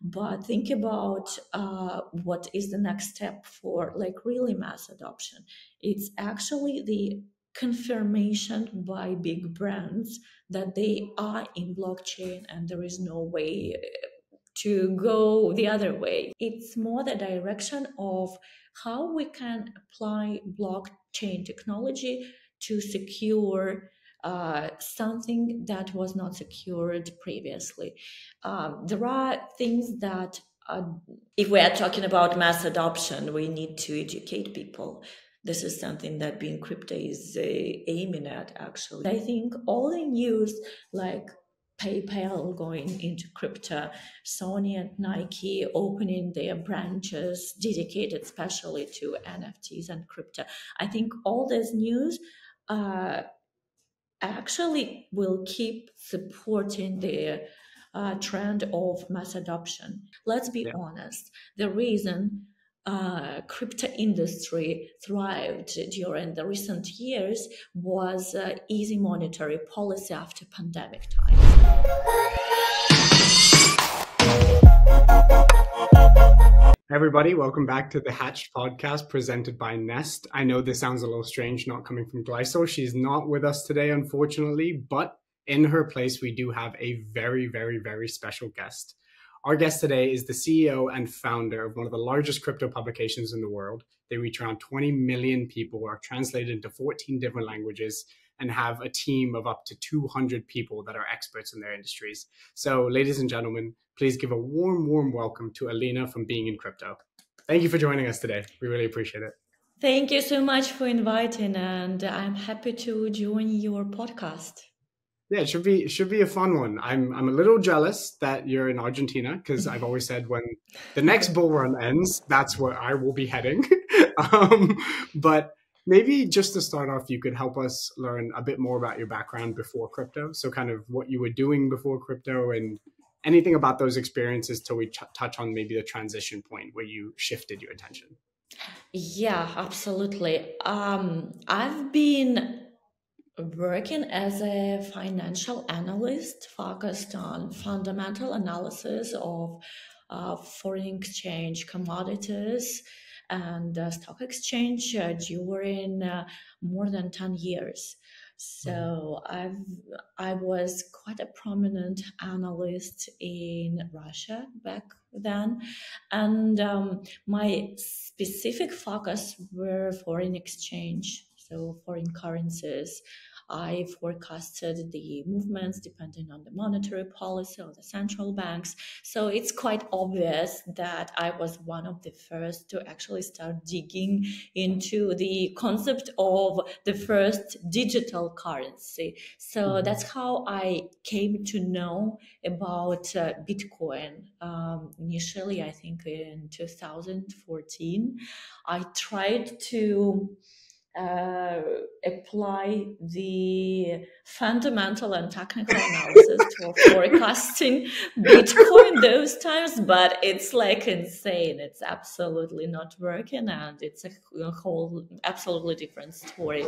but think about uh, what is the next step for like really mass adoption it's actually the confirmation by big brands that they are in blockchain and there is no way to go the other way. It's more the direction of how we can apply blockchain technology to secure uh, something that was not secured previously. Um, there are things that, uh, if we are talking about mass adoption, we need to educate people. This is something that BeInCrypto is uh, aiming at, actually. I think all the news, like PayPal going into crypto, Sony and Nike opening their branches dedicated especially to NFTs and crypto. I think all this news uh, actually will keep supporting the uh, trend of mass adoption. Let's be yeah. honest. The reason uh, crypto industry thrived during the recent years was uh, easy monetary policy after pandemic times. Everybody, welcome back to the Hatched podcast presented by Nest. I know this sounds a little strange not coming from Glyso. She's not with us today, unfortunately, but in her place, we do have a very, very, very special guest. Our guest today is the CEO and founder of one of the largest crypto publications in the world. They reach around 20 million people, are translated into 14 different languages, and have a team of up to 200 people that are experts in their industries. So, ladies and gentlemen, please give a warm, warm welcome to Alena from BeInCrypto. Thank you for joining us today. We really appreciate it. Thank you so much for inviting, and I'm happy to join your podcast. Yeah, it should be it should be a fun one. I'm I'm a little jealous that you're in Argentina because I've always said when the next bull run ends, that's where I will be heading. um, but maybe just to start off, you could help us learn a bit more about your background before crypto. So, kind of what you were doing before crypto and anything about those experiences till we ch- touch on maybe the transition point where you shifted your attention. Yeah, absolutely. Um, I've been working as a financial analyst focused on fundamental analysis of uh, foreign exchange commodities and uh, stock exchange uh, during uh, more than 10 years. So I've I was quite a prominent analyst in Russia back then, and um, my specific focus were foreign exchange, so foreign currencies, I forecasted the movements depending on the monetary policy of the central banks. So it's quite obvious that I was one of the first to actually start digging into the concept of the first digital currency. So mm-hmm. that's how I came to know about uh, Bitcoin. Um, initially, I think in 2014, I tried to uh, apply the fundamental and technical analysis to forecasting Bitcoin those times, but it's like insane. It's absolutely not working, and it's a, a whole absolutely different story.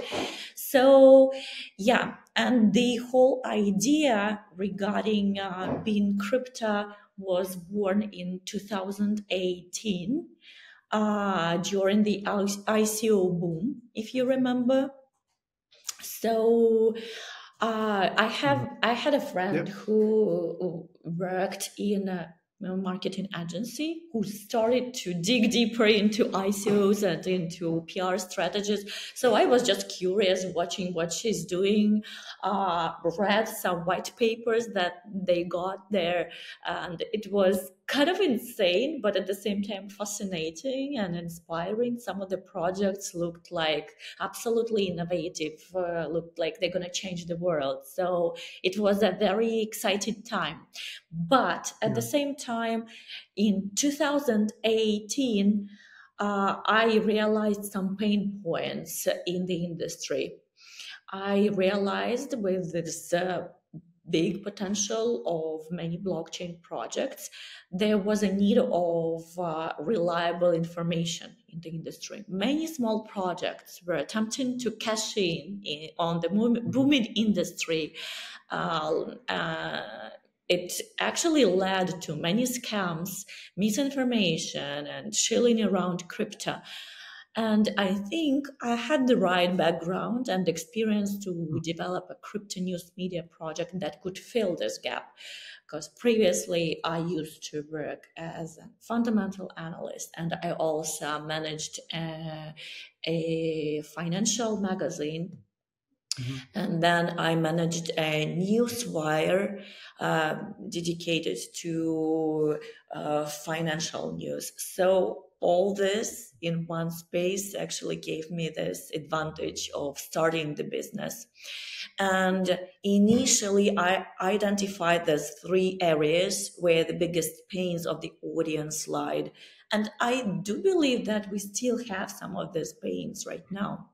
So, yeah, and the whole idea regarding uh, BeInCrypto was born in 2018 uh, during the ICO boom, if you remember. So uh, I have I had a friend yep. who worked in a marketing agency who started to dig deeper into ICOs and into PR strategies. So I was just curious watching what she's doing, uh, read some white papers that they got there, and it was kind of insane, but at the same time fascinating and inspiring. Some of the projects looked like absolutely innovative, uh, looked like they're going to change the world. So it was a very exciting time. But at the same time, in 2018, uh, I realized some pain points in the industry. I realized with this uh, big potential of many blockchain projects, there was a need of uh, reliable information in the industry. Many small projects were attempting to cash in, in on the booming industry. Uh, uh, it actually led to many scams, misinformation, and shilling around crypto. And I think I had the right background and experience to hmm. develop a crypto news media project that could fill this gap. Because previously I used to work as a fundamental analyst and I also managed a, a financial magazine Mm-hmm. And then I managed a newswire uh, dedicated to uh, financial news. So all this in one space actually gave me this advantage of starting the business. And initially, I identified those three areas where the biggest pains of the audience lied. And I do believe that we still have some of those pains right now.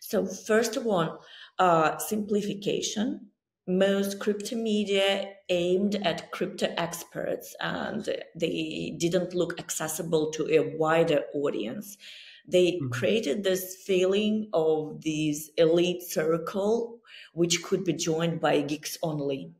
So, first of all, uh, simplification. Most crypto media aimed at crypto experts and they didn't look accessible to a wider audience. They mm-hmm. created this feeling of this elite circle, which could be joined by geeks only.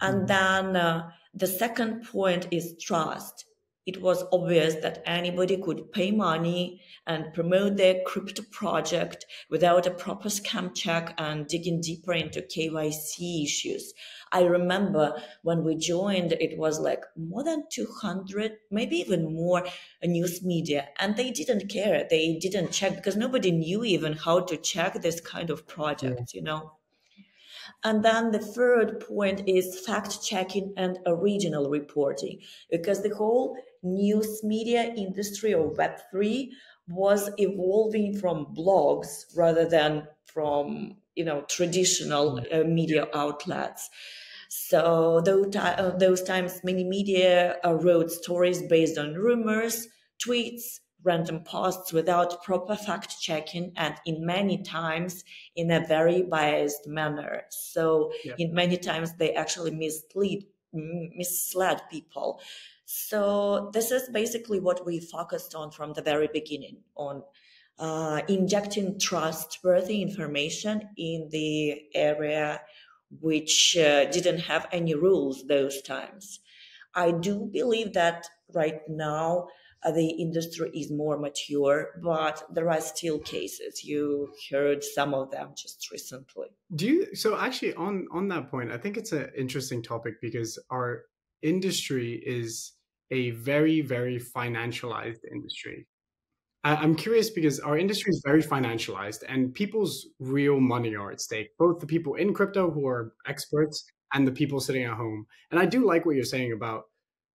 And mm-hmm. then uh, the second point is trust it was obvious that anybody could pay money and promote their crypto project without a proper scam check and digging deeper into KYC issues. I remember when we joined, it was like more than 200, maybe even more uh, news media, and they didn't care. They didn't check because nobody knew even how to check this kind of project, yeah. you know. And then the third point is fact checking and original reporting, because the whole news media industry or Web3 was evolving from blogs rather than from you know traditional uh, media outlets. So those, uh, those times, many media uh, wrote stories based on rumors, tweets, random posts without proper fact checking, and in many times in a very biased manner. So yeah. in many times they actually mislead misled people. So this is basically what we focused on from the very beginning on uh, injecting trustworthy information in the area which uh, didn't have any rules those times. I do believe that right now uh, the industry is more mature, but there are still cases. You heard some of them just recently. Do you? So actually, on on that point, I think it's an interesting topic because our industry is a very, very financialized industry. I'm curious because our industry is very financialized and people's real money are at stake, both the people in crypto who are experts and the people sitting at home. And I do like what you're saying about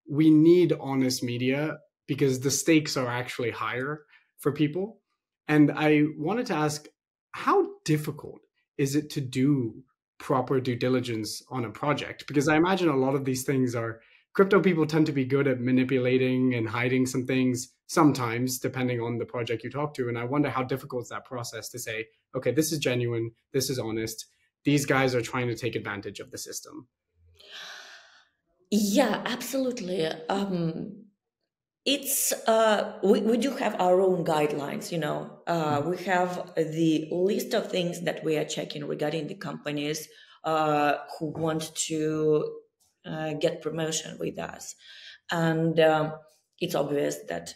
we need honest media because the stakes are actually higher for people. And I wanted to ask how difficult is it to do proper due diligence on a project? Because I imagine a lot of these things are crypto people tend to be good at manipulating and hiding some things sometimes depending on the project you talk to and i wonder how difficult is that process to say okay this is genuine this is honest these guys are trying to take advantage of the system. Yeah absolutely. Um it's uh we, we do have our own guidelines you know. Uh mm-hmm. we have the list of things that we are checking regarding the companies uh who want to uh, get promotion with us. And um, it's obvious that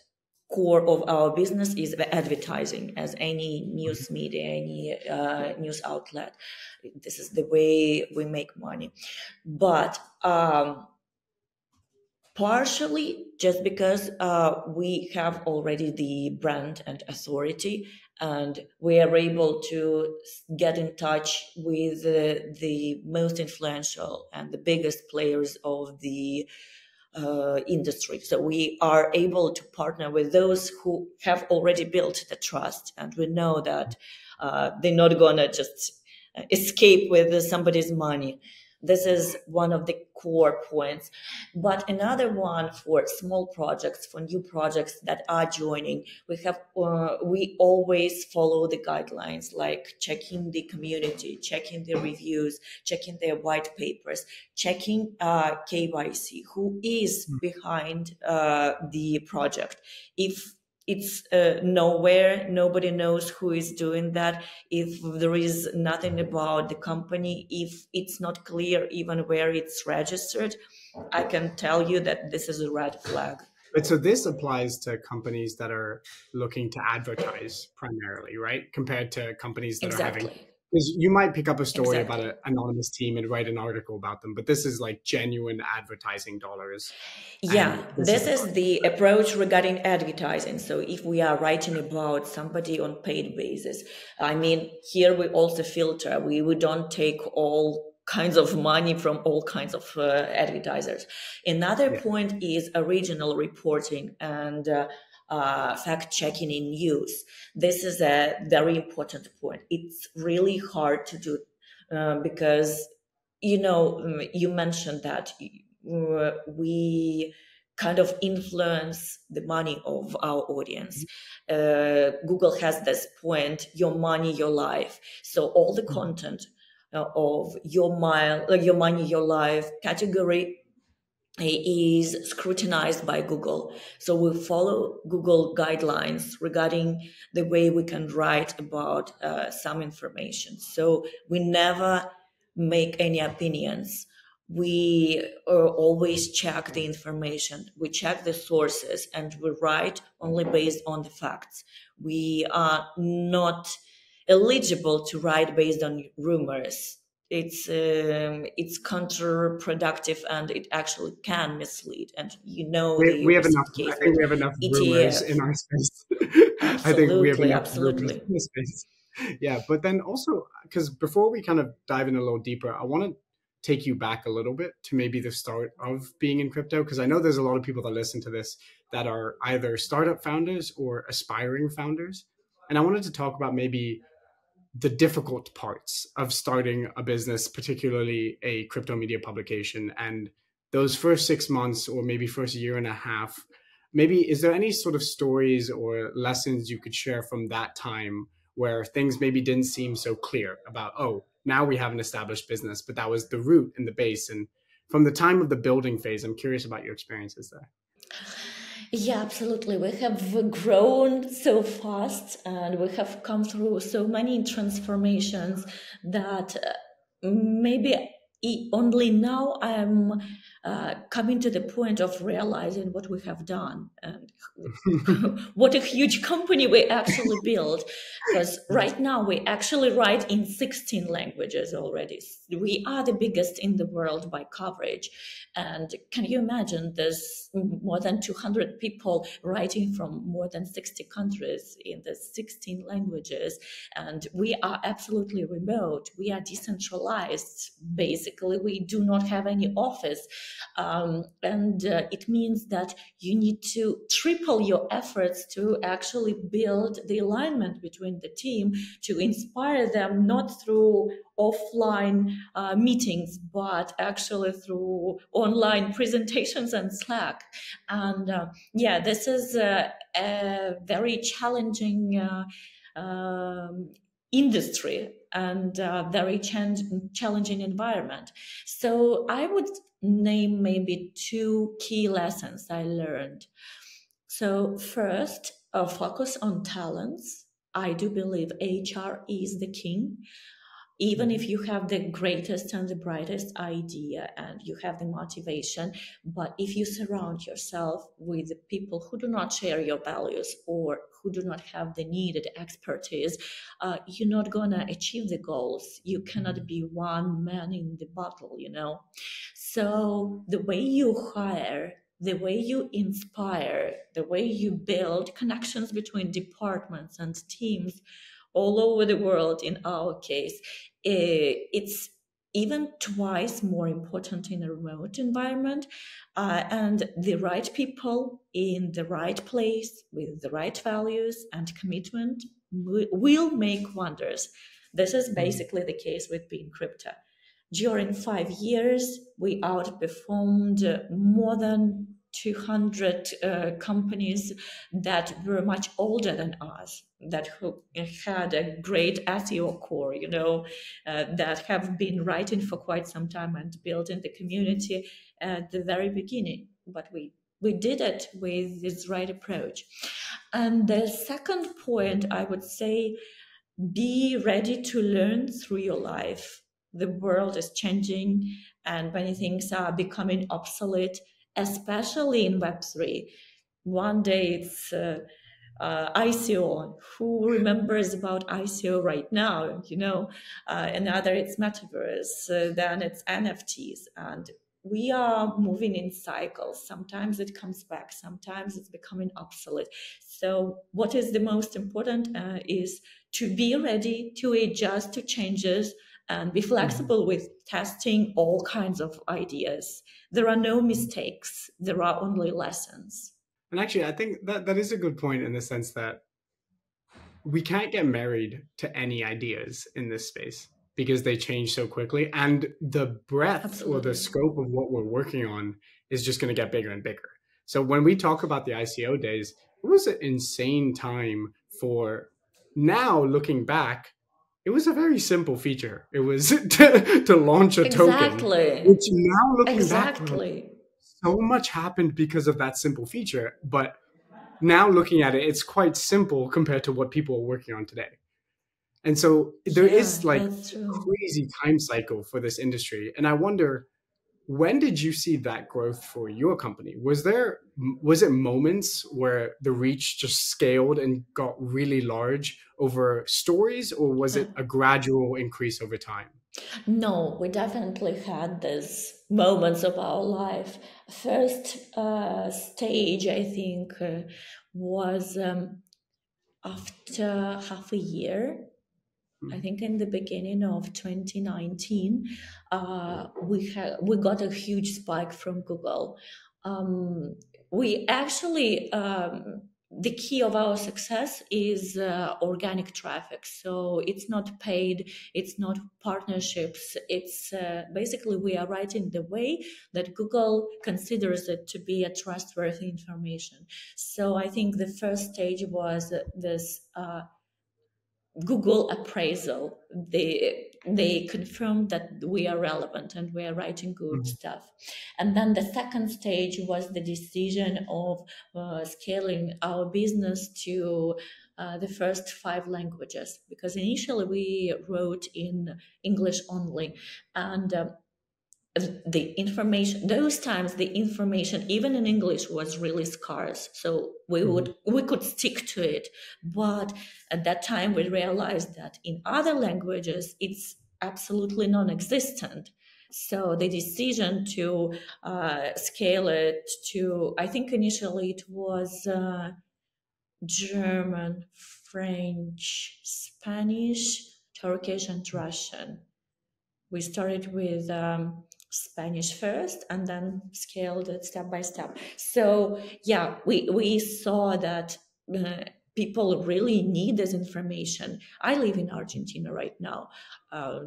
core of our business is advertising as any news mm-hmm. media any uh, news outlet this is the way we make money but um, partially just because uh, we have already the brand and authority and we are able to get in touch with uh, the most influential and the biggest players of the uh, industry. So we are able to partner with those who have already built the trust, and we know that uh, they're not gonna just escape with somebody's money. This is one of the core points. But another one for small projects, for new projects that are joining, we have uh, we always follow the guidelines like checking the community, checking the reviews, checking their white papers, checking uh, KYC, who is hmm. behind uh, the project. If it's uh, nowhere nobody knows who is doing that. If there is nothing about the company if it's not clear even where it's registered i can tell you that this is a red flag. But so this applies to companies that are looking to advertise primarily right? Compared to companies that exactly. are having because you might pick up a story exactly. about an anonymous team and write an article about them but this is like genuine advertising dollars yeah this, this is, is the approach regarding advertising so if we are writing about somebody on paid basis i mean here we also filter we, we don't take all kinds of money from all kinds of uh, advertisers another yeah. point is original reporting and uh, uh, fact checking in news. This is a very important point. It's really hard to do uh, because, you know, mm, you mentioned that uh, we kind of influence the money of our audience. Mm-hmm. Uh, Google has this point, your money, your life. So all the mm-hmm. content uh, of your mile, your money, your life category is scrutinized by Google. So we follow Google guidelines regarding the way we can write about uh, some information. So we never make any opinions. We uh, always check the information. We check the sources and we write only based on the facts. We are not eligible to write based on rumors it's um, it's counterproductive and it actually can mislead. And you know, we, we have enough. I think we have enough ETF. rumors in our space. I think we have enough absolutely. in space. Yeah, but then also because before we kind of dive in a little deeper, I want to take you back a little bit to maybe the start of BeInCrypto because I know there's a lot of people that listen to this that are either startup founders or aspiring founders, and I wanted to talk about maybe the difficult parts of starting a business, particularly a crypto media publication. And those first six months, or maybe first year and a half, maybe is there any sort of stories or lessons you could share from that time where things maybe didn't seem so clear about, oh, now we have an established business, but that was the root and the base. And from the time of the building phase, I'm curious about your experiences there. Yeah, absolutely. We have grown so fast and we have come through so many transformations that uh, maybe only now I'm uh, coming to the point of realizing what we have done and what a huge company we actually built. Because right now we actually write in 16 languages already. We are the biggest in the world by coverage. And can you imagine there's more than 200 people writing from more than 60 countries in the 16 languages? And we are absolutely remote. We are decentralized. Basically, we do not have any office. Um, and uh, it means that you need to triple your efforts to actually build the alignment between the team to inspire them not through offline uh, meetings, but actually through online presentations and Slack. And uh, yeah, this is a, a very challenging uh, um, industry and a very ch- challenging environment. So I would name maybe two key lessons I learned. So first, focus on talents. I do believe HR is the king even if you have the greatest and the brightest idea and you have the motivation but if you surround yourself with people who do not share your values or who do not have the needed expertise uh, you're not gonna achieve the goals. You cannot be one man in the battle you know? So the way you hire the way you inspire the way you build connections between departments and teams all over the world in our case eh, it's even twice more important in a remote environment uh, and the right people in the right place with the right values and commitment will make wonders this is mm-hmm. basically the case with BeInCrypto during five years we outperformed more than 200 uh, companies that were much older than us that had a great SEO core, you know, uh, that have been writing for quite some time and building the community at the very beginning. But we we did it with this right approach. And the second point, I would say, be ready to learn through your life. The world is changing and many things are becoming obsolete, especially in Web3. One day it's uh, uh, ICO. Who remembers about ICO right now? You know, uh, another it's metaverse, uh, then it's NFTs, and we are moving in cycles. Sometimes it comes back, sometimes it's becoming obsolete. So, what is the most important uh, is to be ready to adjust to changes and be flexible mm-hmm. with testing all kinds of ideas. There are no mistakes, there are only lessons. And actually, I think that that is a good point in the sense that we can't get married to any ideas in this space because they change so quickly and the breadth Absolutely. or the scope of what we're working on is just going to get bigger and bigger so when we talk about the ico days it was an insane time for now looking back it was a very simple feature it was to, to launch a exactly. token which now looking exactly. back so much happened because of that simple feature but now looking at it it's quite simple compared to what people are working on today and so there yeah, is like crazy time cycle for this industry. And I wonder, when did you see that growth for your company? Was there was it moments where the reach just scaled and got really large over stories, or was it a gradual increase over time? No, we definitely had these moments of our life. First uh, stage, I think, uh, was um, after half a year I think in the beginning of 2019, uh, we had we got a huge spike from Google. Um, we actually um, the key of our success is uh, organic traffic. So it's not paid, it's not partnerships. It's uh, basically we are writing the way that Google considers it to be a trustworthy information. So I think the first stage was this uh, Google appraisal. They they confirmed that we are relevant and we are writing good mm-hmm. stuff. And then the second stage was the decision of uh, scaling our business to uh, the first five languages because initially we wrote in English only, and um, the information those times the information even in english was really scarce. So we mm-hmm. would we could stick to it. But at that time we realized that in other languages it's absolutely non-existent. So the decision to uh, scale it to i think initially it was uh, german french spanish turkish and russian. We started with um, Spanish first and then scaled it step by step. So yeah, we we saw that uh, people really need this information. I live in Argentina right now. Uh,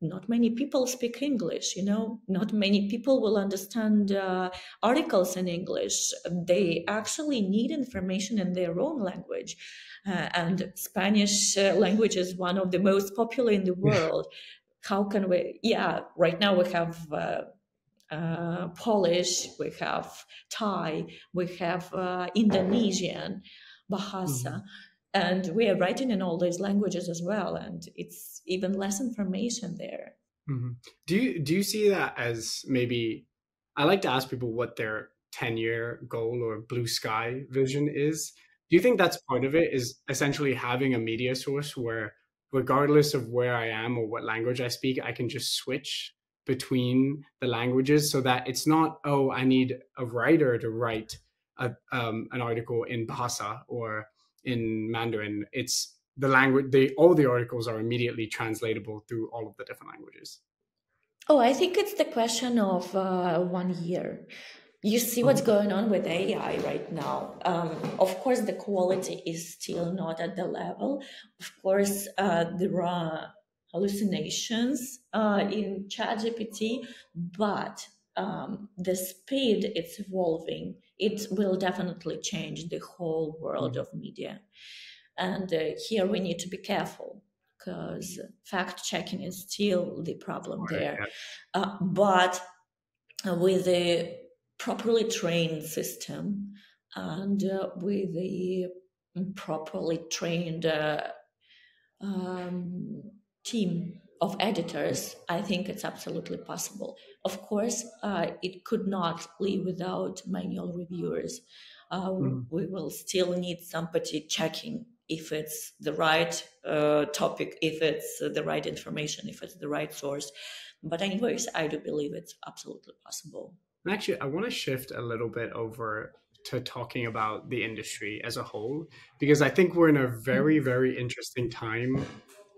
not many people speak English, you know, not many people will understand uh, articles in English. They actually need information in their own language. Uh, and Spanish uh, language is one of the most popular in the world how can we yeah right now we have uh, uh, Polish, we have Thai, we have uh, Indonesian, Bahasa, mm-hmm. and we are writing in all these languages as well, and it's even less information there. Mm-hmm. Do you do you see that as maybe? I like to ask people what their ten year goal or blue sky vision is. Do you think that's part of it? Is essentially having a media source where regardless of where I am or what language I speak, I can just switch between the languages so that it's not, oh, I need a writer to write a, um, an article in Bahasa or in Mandarin. It's the language, they, all the articles are immediately translatable through all of the different languages. Oh, I think it's the question of uh, one year you see what's going on with AI right now. Um, of course, the quality is still not at the level. Of course, uh, there are hallucinations uh, in ChatGPT, but um, the speed it's evolving, it will definitely change the whole world of media. And uh, here we need to be careful because fact checking is still the problem there. Uh, but with the properly trained system and uh, with a properly trained uh, um, team of editors, I think it's absolutely possible. Of course, uh, it could not live without manual reviewers. Uh, mm. We will still need somebody checking if it's the right uh, topic, if it's the right information, if it's the right source. But, anyways, I do believe it's absolutely possible. Actually, I want to shift a little bit over to talking about the industry as a whole because I think we're in a very, mm-hmm. very interesting time.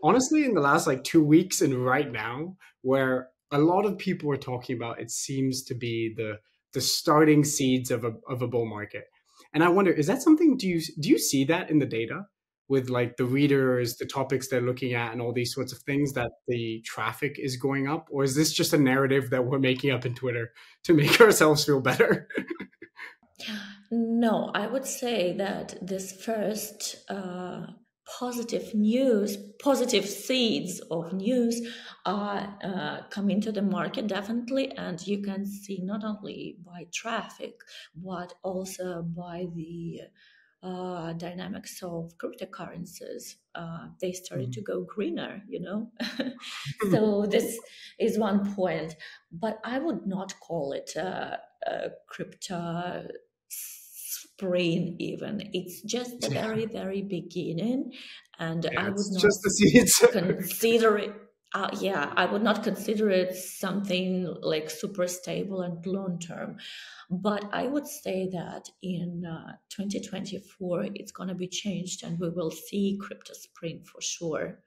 Honestly, in the last like two weeks and right now, where a lot of people are talking about it seems to be the the starting seeds of a of a bull market. And I wonder, is that something do you do you see that in the data? With like the readers, the topics they're looking at, and all these sorts of things that the traffic is going up? Or is this just a narrative that we're making up in Twitter to make ourselves feel better? no, I would say that this first uh, positive news, positive seeds of news are uh, coming to the market definitely, and you can see not only by traffic but also by the uh, dynamics of cryptocurrencies. Uh, they started mm-hmm. to go greener, you know. so this is one point, but I would not call it a, a crypto spring. Even it's just the very, very beginning, and yeah, I would not just consider it uh, yeah, I would not consider it something like super stable and long term. But I would say that in uh, 2024, it's going to be changed and we will see crypto spring for sure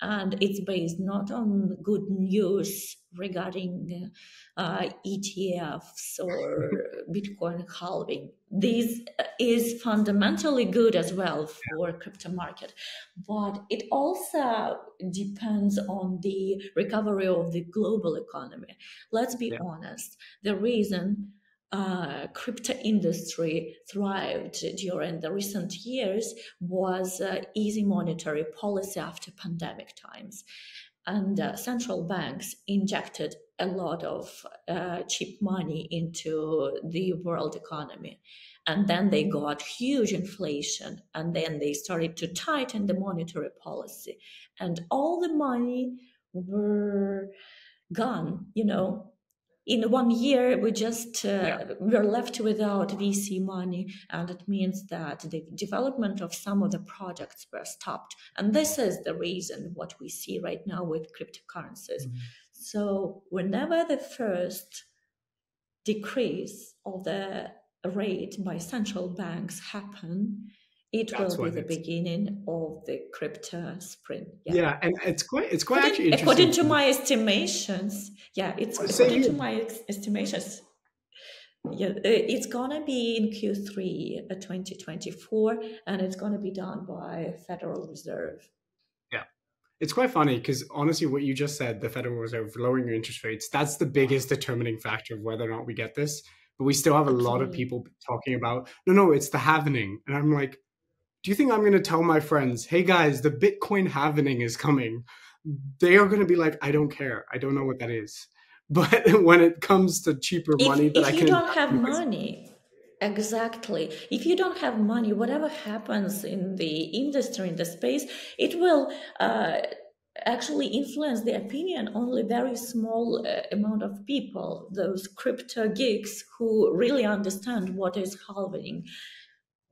and it's based not on good news regarding uh, ETFs or Bitcoin halving. This is fundamentally good as well for crypto market, but it also depends on the recovery of the global economy. Let's be yeah. honest. The reason uh, crypto industry thrived during the recent years was uh, easy monetary policy after pandemic times. And uh, central banks injected a lot of uh, cheap money into the world economy. And then they got huge inflation, and then they started to tighten the monetary policy. And all the money were gone, you know, in one year we just uh, yeah. we're left without vc money and it means that the development of some of the projects were stopped and this is the reason what we see right now with cryptocurrencies mm-hmm. so whenever the first decrease of the rate by central banks happen it That's will be the beginning of the crypto sprint. Yeah. yeah, and it's quite it's quite according, actually according to my estimations. Yeah, it's according to my estimations. Yeah, uh, it's gonna be in Q3 2024, and it's gonna be done by Federal Reserve. Yeah, it's quite funny because honestly, what you just said, the Federal Reserve lowering your interest rates, that's the biggest determining factor of whether or not we get this. But we still have a Absolutely. lot of people talking about no, no, it's the halvening, and I'm like, do you think I'm going to tell my friends, hey guys, the Bitcoin halvening is coming? They are going to be like, I don't care. I don't know what that is. But when it comes to cheaper if, money that I can. If you don't have money, exactly. If you don't have money, whatever happens in the industry, in the space, it will. Uh, actually influence the opinion only very small uh, amount of people those crypto geeks who really understand what is halving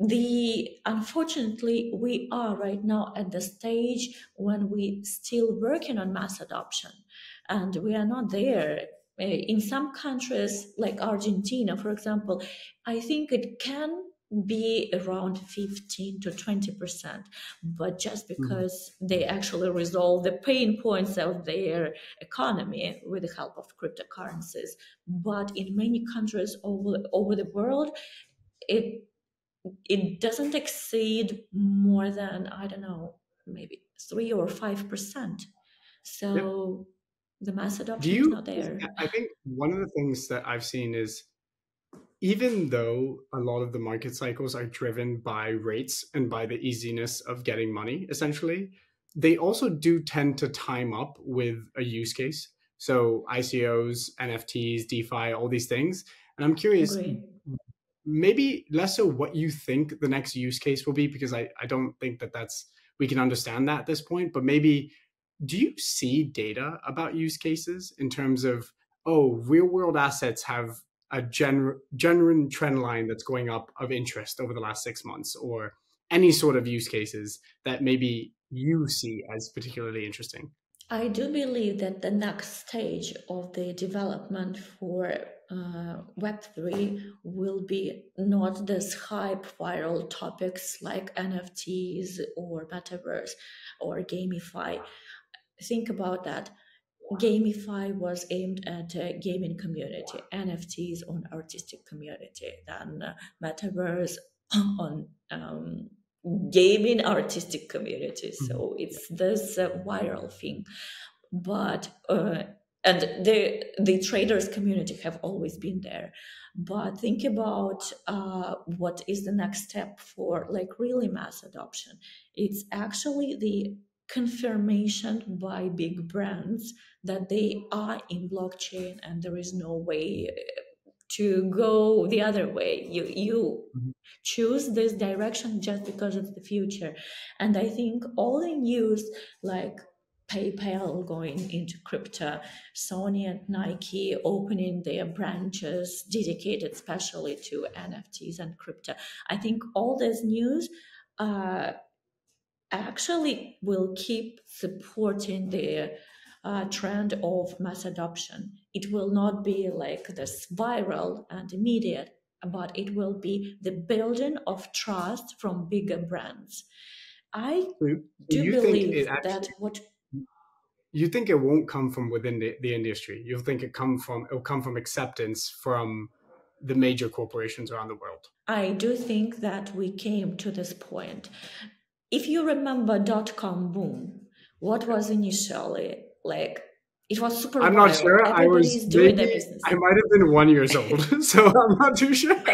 the unfortunately we are right now at the stage when we still working on mass adoption and we are not there eh, in some countries like argentina for example i think it can be around 15 to 20 percent but just mm-hmm. because mm-hmm. they actually resolve the pain points of their economy with the help of cryptocurrencies but in many countries over, over the world it it doesn't exceed more than I don't know, maybe three or five percent. So yep. the mass adoption you, is not there. I think one of the things that I've seen is even though a lot of the market cycles are driven by rates and by the easiness of getting money, essentially, they also do tend to time up with a use case. So ICOs, NFTs, DeFi, all these things. And I'm curious, maybe less so what you think the next use case will be, because I, I don't think that that's, we can understand that at this point, but maybe do you see data about use cases in terms of, oh, real world assets have a gen- genuine trend line that's going up of interest over the last six months or any sort of use cases that maybe you see as particularly interesting? I do believe that the next stage of the development for uh, Web3 will be not this hype viral topics like NFTs or metaverse or gamify. Think about that. Gamify was aimed at a gaming community, NFTs on artistic community, then uh, metaverse on um, gaming artistic community. So mm-hmm. it's this uh, viral thing, but uh, and the the traders community have always been there. But think about uh, what is the next step for like really mass adoption. It's actually the confirmation by big brands that they are in blockchain and there is no way to go the other way you you mm-hmm. choose this direction just because it's the future and i think all the news like PayPal going into crypto, Sony and Nike opening their branches dedicated especially to NFTs and crypto. I think all this news uh, actually will keep supporting the uh, trend of mass adoption. It will not be like this viral and immediate, but it will be the building of trust from bigger brands. I do, do believe actually, that what you think it won't come from within the, the industry. You'll think it come from it'll come from acceptance from the major corporations around the world. I do think that we came to this point. If you remember dot com boom, what was initially like it was super. I'm not sure. I was doing maybe, business. I might have been one years old, so I'm not too sure.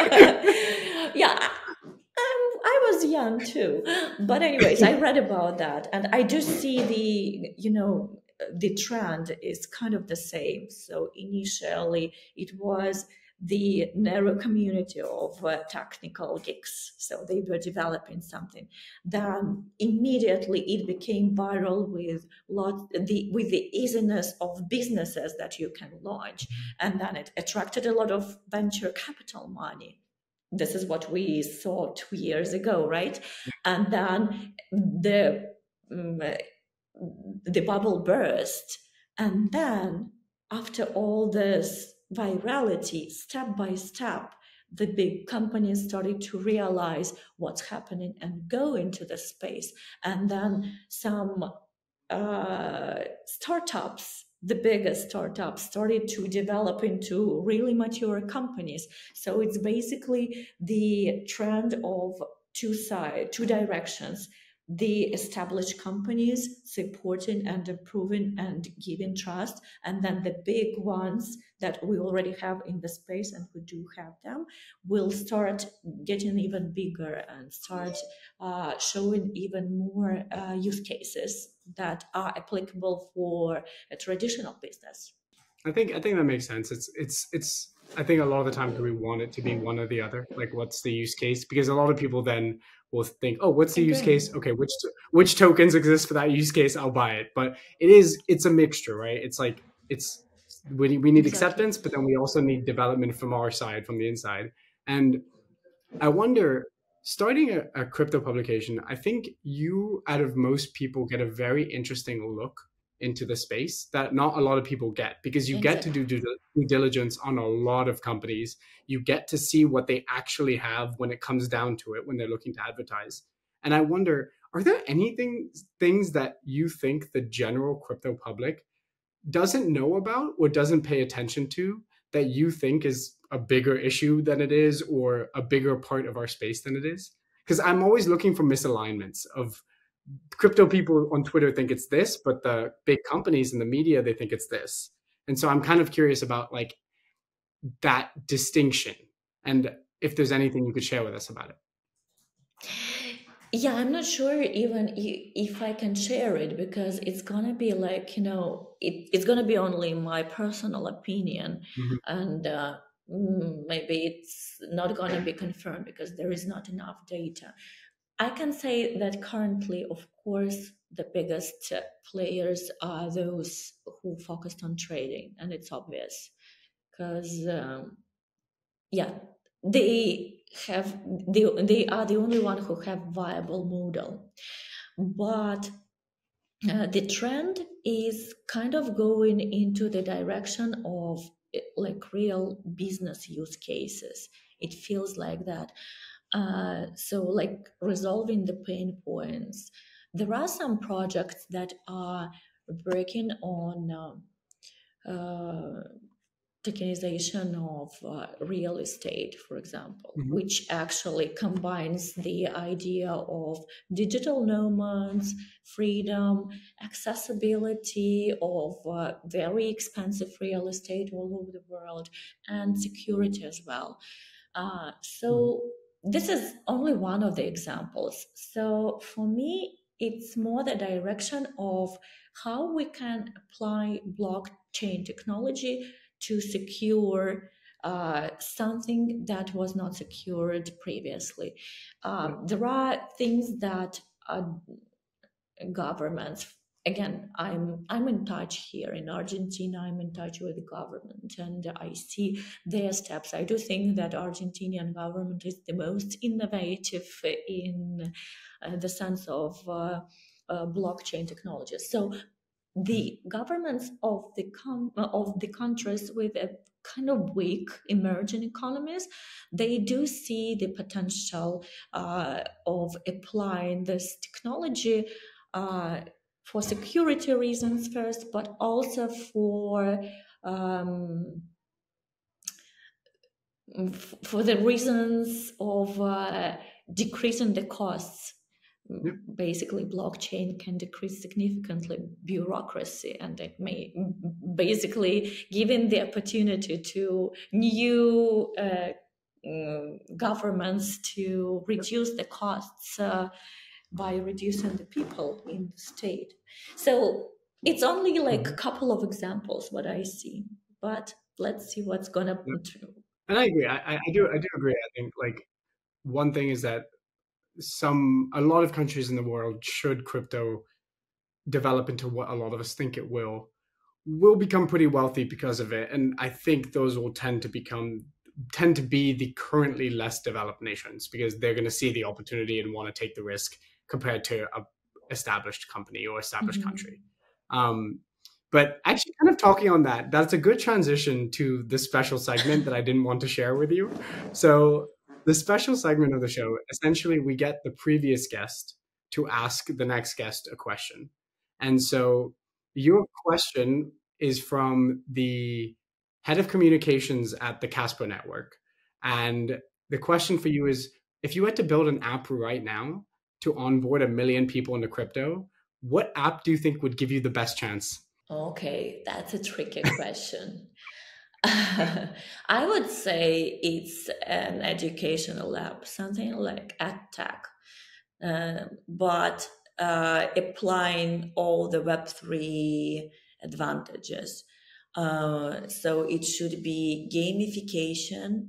yeah, um, I was young too. But anyways, I read about that, and I do see the you know the trend is kind of the same. So initially, it was the narrow community of uh, technical geeks. So they were developing something. Then immediately it became viral with lot the with the easiness of businesses that you can launch, and then it attracted a lot of venture capital money. This is what we saw two years ago, right? And then the um, the bubble burst, and then after all this virality, step by step, the big companies started to realize what's happening and go into the space. And then some uh, startups, the biggest startups, started to develop into really mature companies. So it's basically the trend of two side, two directions the established companies supporting and improving and giving trust and then the big ones that we already have in the space and we do have them will start getting even bigger and start uh, showing even more uh, use cases that are applicable for a traditional business. I think i think that makes sense. It's it's it's I think a lot of the time we want it to be one or the other. Like, what's the use case? Because a lot of people then will think, "Oh, what's the use case? Okay, which which tokens exist for that use case? I'll buy it." But it is it's a mixture, right? It's like it's we we need exactly. acceptance, but then we also need development from our side, from the inside. And I wonder, starting a, a crypto publication, I think you, out of most people, get a very interesting look into the space that not a lot of people get because you exactly. get to do due diligence on a lot of companies. You get to see what they actually have when it comes down to it when they're looking to advertise. And I wonder, are there anything things that you think the general crypto public doesn't know about or doesn't pay attention to that you think is a bigger issue than it is or a bigger part of our space than it is? Because I'm always looking for misalignments of crypto people on Twitter think it's this, but the big companies and the media they think it's this. And so I'm kind of curious about like that distinction and if there's anything you could share with us about it. Yeah, I'm not sure even if I can share it because it's gonna be like you know it, it's gonna be only my personal opinion, mm-hmm. and uh, maybe it's not going to be confirmed because there is not enough data. I can say that currently, of course, the biggest players are those who focused on trading, and it's obvious because, um, yeah, they have they, they are the only one who have viable model, but uh, the trend is kind of going into the direction of eh, like real business use cases. It feels like that. Uh, so, like resolving the pain points. There are some projects that are working on uh, uh, tokenization of uh, real estate, for example, mm-hmm. which actually combines the idea of digital nomads, freedom, accessibility of uh, very expensive real estate all over the world, and security as well. Uh, so, mm-hmm. This is only one of the examples. So, for me, it's more the direction of how we can apply blockchain technology to secure uh, something that was not secured previously. Uh, there are things that uh, governments. Again, I'm I'm in touch here in Argentina. I'm in touch with the government, and I see their steps. I do think that Argentinian government is the most innovative in uh, the sense of uh, uh, blockchain technologies. So the governments of the com- of the countries with a kind of weak emerging economies, they do see the potential uh, of applying this technology uh, for security reasons first, but also for um, for the reasons of uh, decreasing the costs Yep. basically blockchain can decrease significantly bureaucracy and it may basically giving the opportunity to new uh, mm, governments to reduce the costs uh, by reducing the people in the state. So it's only like a mm-hmm. couple of examples what i see but let's see what's gonna yep. and i agree. I, I do i do agree. I think like one thing is that some a lot of countries in the world should crypto develop into what a lot of us think it will will become pretty wealthy because of it. And i think those will tend to become tend to be the currently less developed nations because they're going to see the opportunity and want to take the risk compared to a established company or established mm-hmm. country. Um, but actually kind of talking on that that's a good transition to the special segment that i didn't want to share with you. So the special segment of the show essentially we get the previous guest to ask the next guest a question. And so your question is from the head of communications at the casper network. And the question for you is if you had to build an app right now to onboard a million people into crypto what app do you think would give you the best chance okay that's a tricky question I would say it's an educational app, something like EdTech, uh, but uh, applying all the Web3 advantages. Uh, so it should be gamification,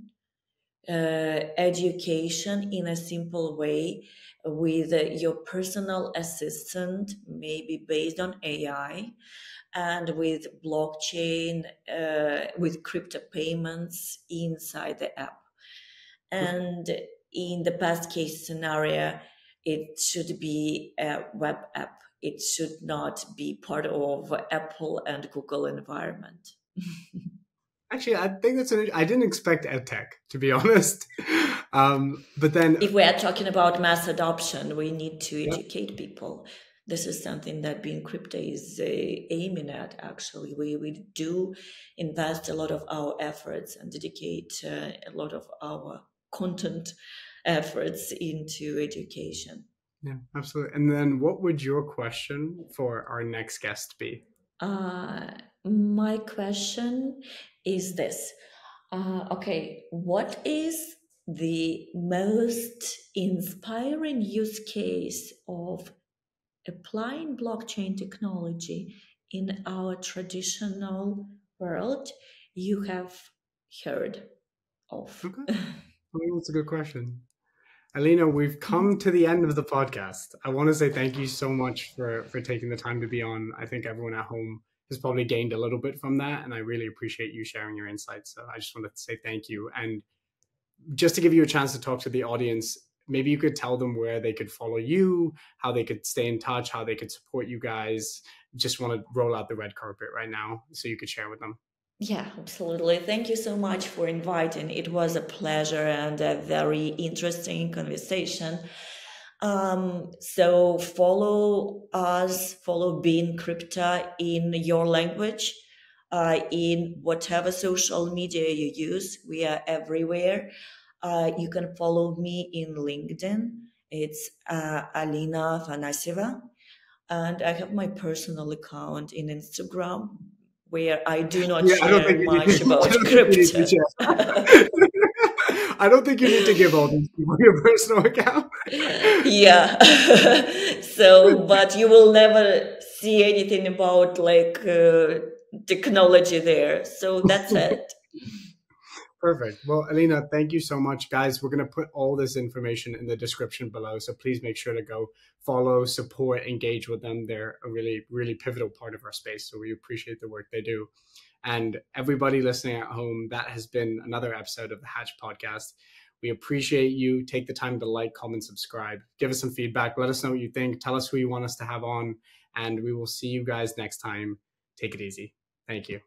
uh, education in a simple way with your personal assistant, maybe based on AI and with blockchain, uh, with crypto payments inside the app. And in the best case scenario, it should be a web app. It should not be part of Apple and Google environment. Actually, I think that's an. I didn't expect edtech to be honest. Um, but then, if we are talking about mass adoption, we need to educate people. This is something that BeInCrypto is uh, aiming at actually. We, we do invest a lot of our efforts and dedicate uh, a lot of our content efforts into education. Yeah absolutely. And then what would your question for our next guest be? Uh, my question is this uh, okay what is the most inspiring use case of applying blockchain technology in our traditional world you have heard of? Okay. Mean, that's a good question. Alena, we've come to the end of the podcast. I want to say thank you so much for for taking the time to be on. I think everyone at home has probably gained a little bit from that, and I really appreciate you sharing your insights. So I just wanted to say thank you, and just to give you a chance to talk to the audience, maybe you could tell them where they could follow you, how they could stay in touch, how they could support you guys. Just want to roll out the red carpet right now, so you could share with them. Yeah, absolutely. Thank you so much for inviting. It was a pleasure and a very interesting conversation. Um, so follow us, follow BeInCrypto in your language, uh, in whatever social media you use. We are everywhere. Uh, you can follow me in LinkedIn. It's uh, Alena Afanaseva. And I have my personal account in Instagram, where I do not yeah, share much about crypto. I don't think you need to give all these people your personal account. Yeah. so, but you will never see anything about like uh, technology there. So that's it. Perfect. Well, Alena, thank you so much, guys. We're going to put all this information in the description below. So please make sure to go follow, support, engage with them. They're a really, really pivotal part of our space. So we appreciate the work they do. And everybody listening at home, that has been another episode of the Hatch podcast. We appreciate you. Take the time to like, comment, subscribe, give us some feedback. Let us know what you think. Tell us who you want us to have on. And we will see you guys next time. Take it easy. Thank you.